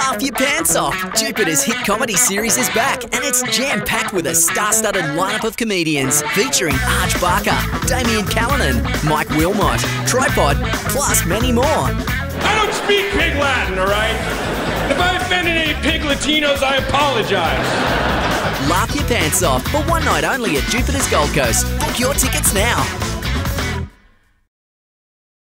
Laugh Your Pants Off. Jupiter's hit comedy series is back and it's jam packed with a star studded lineup of comedians featuring Arj Barker, Damian Callinan, Mike Wilmot, Tripod, plus many more. I don't speak pig Latin, all right? If I offended any pig Latinos, I apologize. Laugh Your Pants Off for one night only at Jupiter's Gold Coast. Book your tickets now.